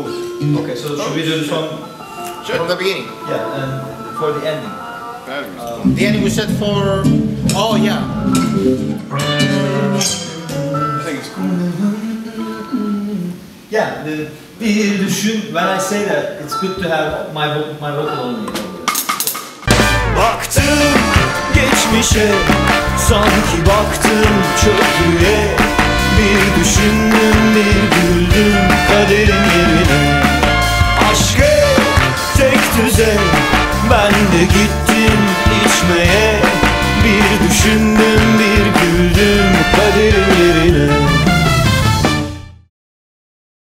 Okay, so should we do this one? From the beginning. Yeah, and for the ending. Um, The ending we set for. Oh yeah. Yeah, the, bir düşün, when I say that, it's good to have my, vo- my vocal only. you. Baktım geçmişe Sanki baktım çöplüğe Ben de gittim içmeye. Bir düşündüm